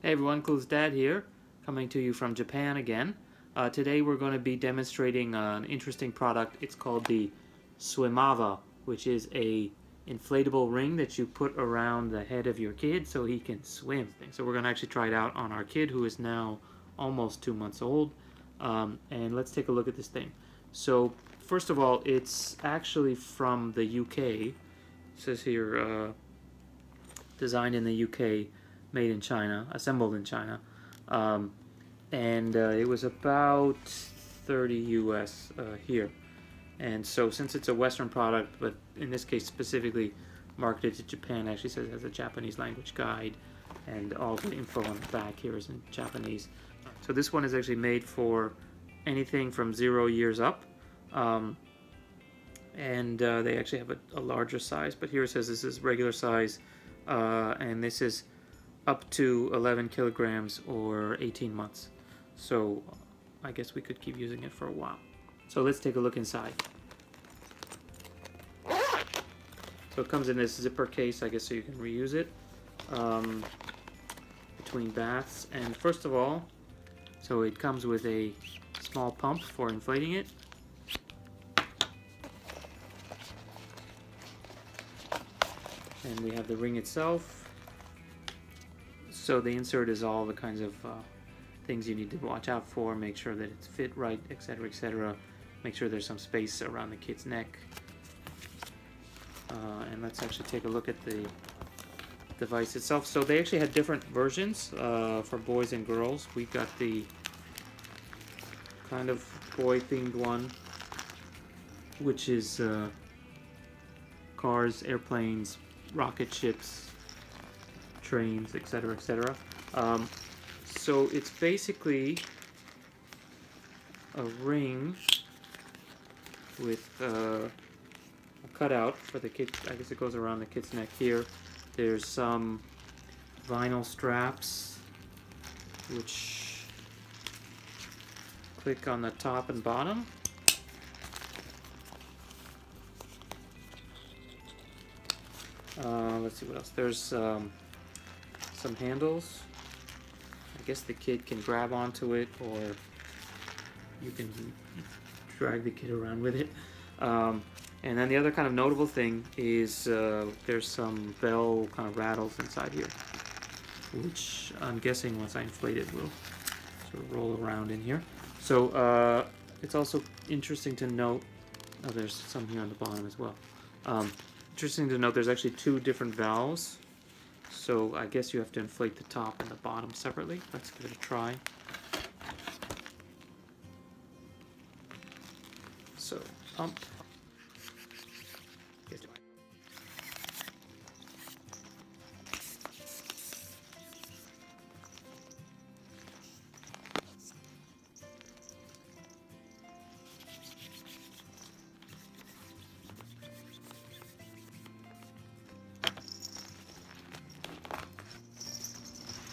Hey everyone, Clueless Dad here, coming to you from Japan again. Uh, today we're going to be demonstrating an interesting product. It's called the Swimava, which is a inflatable ring that you put around the head of your kid so he can swim. So we're going to actually try it out on our kid who is now almost two months old. Um, and let's take a look at this thing. So first of all, it's actually from the UK. It says here, uh, designed in the UK, made in China, assembled in China. Um, and uh, it was about 30 US uh, here. And so since it's a Western product, but in this case specifically marketed to Japan, actually says it has a Japanese language guide and all the info on the back here is in Japanese. So this one is actually made for anything from zero years up. Um, and uh, they actually have a, a, larger size, but here it says this is regular size, uh, and this is up to 11 kilograms or 18 months. So I guess we could keep using it for a while. So let's take a look inside. So it comes in this zipper case, I guess, so you can reuse it um, between baths. And first of all, so it comes with a small pump for inflating it. And we have the ring itself. So the insert is all the kinds of uh, things you need to watch out for, make sure that it's fit right, etc., etc. Make sure there's some space around the kid's neck. Uh, and let's actually take a look at the device itself. So they actually had different versions uh, for boys and girls. We got the kind of boy-themed one, which is uh, cars, airplanes, rocket ships, trains, etc., etc. Um, so it's basically a ring with uh, a cutout for the kid. I guess it goes around the kid's neck here. There's some vinyl straps, which click on the top and bottom. Uh, let's see what else. There's um, some handles. I guess the kid can grab onto it or you can drag the kid around with it. Um, and then the other kind of notable thing is uh, there's some bell kind of rattles inside here, which I'm guessing once I inflate it will sort of roll around in here. So uh, it's also interesting to note, oh, there's some here on the bottom as well. Um, interesting to note there's actually two different valves. So I guess you have to inflate the top and the bottom separately. Let's give it a try. So pump.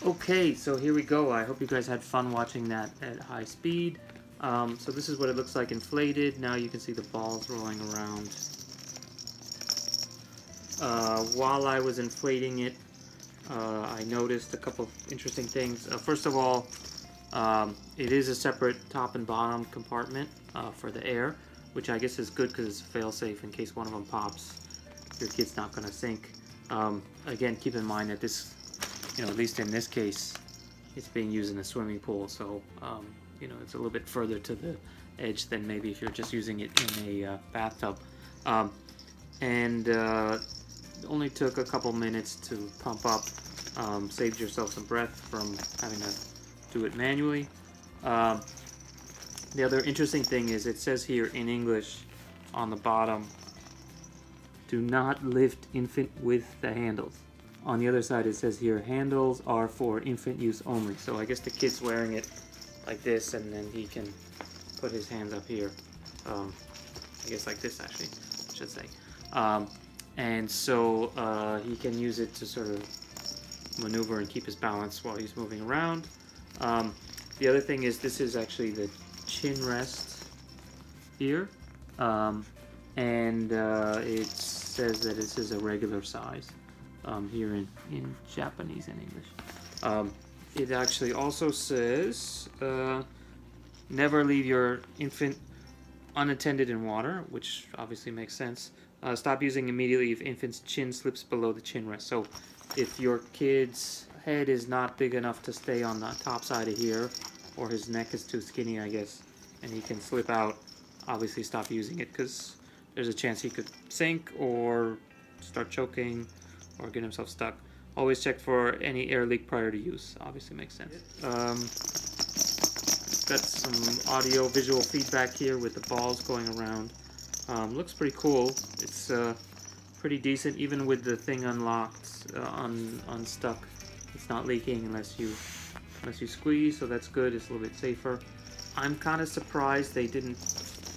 Okay, so here we go. I hope you guys had fun watching that at high speed. Um, so this is what it looks like inflated. Now you can see the balls rolling around. Uh, while I was inflating it, uh, I noticed a couple of interesting things. Uh, first of all, um, it is a separate top and bottom compartment uh, for the air, which I guess is good because it's fail-safe in case one of them pops. Your kid's not going to sink. Um, again, keep in mind that this you know, at least in this case, it's being used in a swimming pool, so, um, you know, it's a little bit further to the edge than maybe if you're just using it in a uh, bathtub. Um, and uh, only took a couple minutes to pump up, um, saved yourself some breath from having to do it manually. Um, the other interesting thing is it says here in English on the bottom, do not lift infant with the handles. On the other side it says here, handles are for infant use only. So I guess the kid's wearing it like this and then he can put his hands up here. Um, I guess like this actually, I should say. Um, and so uh, he can use it to sort of maneuver and keep his balance while he's moving around. Um, the other thing is this is actually the chin rest here. Um, and uh, it says that this is a regular size um, here in, in Japanese and English. Um, it actually also says uh, never leave your infant unattended in water, which obviously makes sense. Uh, stop using immediately if infant's chin slips below the chin rest. So if your kid's head is not big enough to stay on the top side of here, or his neck is too skinny, I guess, and he can slip out, obviously stop using it because there's a chance he could sink or start choking or get himself stuck. Always check for any air leak prior to use. Obviously makes sense. Um, got some audio visual feedback here with the balls going around. Um, looks pretty cool. It's uh, pretty decent even with the thing unlocked, uh, un unstuck. It's not leaking unless you unless you squeeze, so that's good. It's a little bit safer. I'm kind of surprised they didn't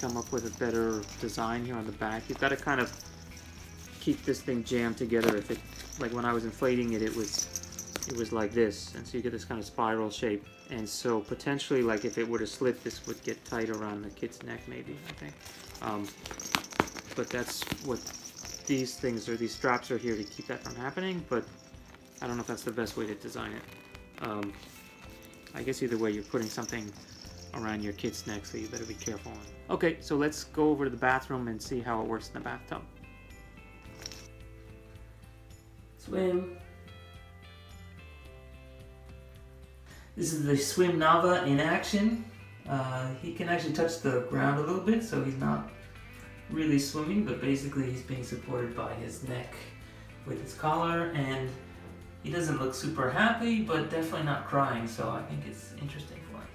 come up with a better design here on the back. You've got to kind of keep this thing jammed together. If it, like when I was inflating it, it was it was like this, and so you get this kind of spiral shape. And so potentially, like if it were to slip, this would get tight around the kid's neck, maybe I think. Um, but that's what these things or these straps are here to keep that from happening. But I don't know if that's the best way to design it. Um, I guess either way, you're putting something around your kid's neck, so you better be careful. Okay, so let's go over to the bathroom and see how it works in the bathtub. Swim. This is the Swim Nava in action. Uh, he can actually touch the ground a little bit, so he's not really swimming, but basically he's being supported by his neck with his collar, and he doesn't look super happy, but definitely not crying, so I think it's interesting for him.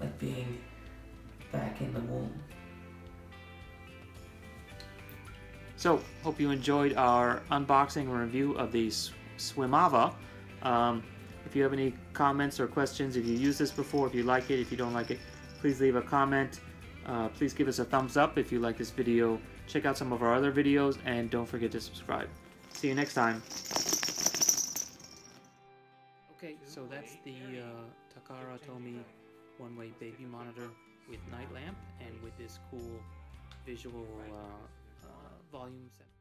Like being back in the womb. So, hope you enjoyed our unboxing and review of the Swimava. Um, if you have any comments or questions, if you used this before, if you like it, if you don't like it, please leave a comment. Uh, please give us a thumbs up if you like this video. Check out some of our other videos, and don't forget to subscribe. See you next time. Okay, so that's the uh, Takara Tomy one-way baby monitor with night lamp and with this cool visual uh, volume set.